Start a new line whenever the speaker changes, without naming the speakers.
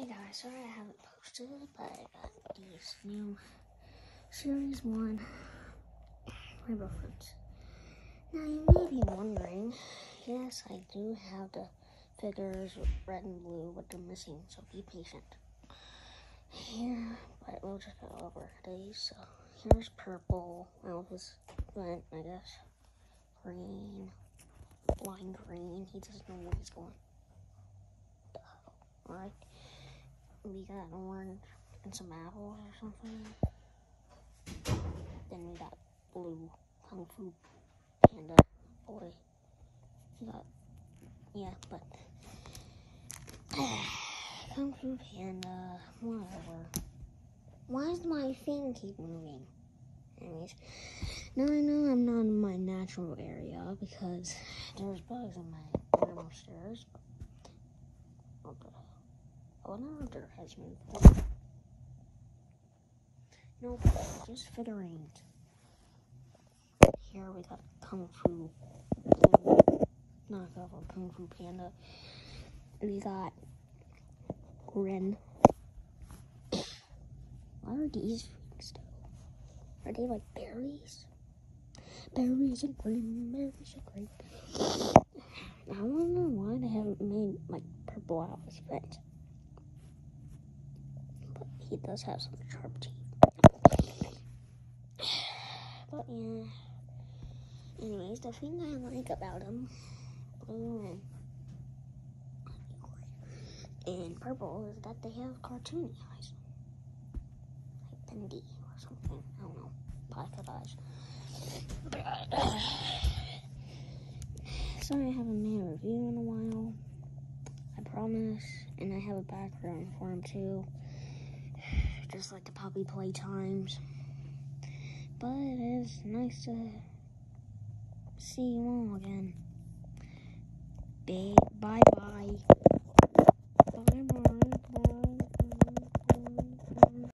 Hey guys, sorry I haven't posted, but I got these new Series 1 Rainbow Friends. Now you may be wondering, yes, I do have the figures red and blue, but they're missing, so be patient. Here, but we'll just go over these. So here's purple, well, his vent, I guess. Green, lime green, he doesn't know where he's going. Alright we got an orange and some apples or something. Then we got blue Kung Fu Panda boy. He got, yeah, but Kung Fu Panda, whatever. Why does my thing keep moving? Anyways, now I know I'm not in my natural area because there's bugs in my room upstairs. Oh another has moved. No, just figurines. Here we got Kung Fu. Knockoff of Kung Fu Panda. We got Grin. Why are these things though? Are they like berries? Berries and green, berries and green. I wonder why they haven't made like purple outfits. He does have some sharp teeth. But yeah. Anyways, the thing I like about him, blue and, and purple, is that they have cartoony eyes. Like Bendy or something. I don't know. Pocket eyes. Sorry I haven't made a review in a while. I promise. And I have a background for him too just like the Poppy Playtimes. But it is nice to see you all again.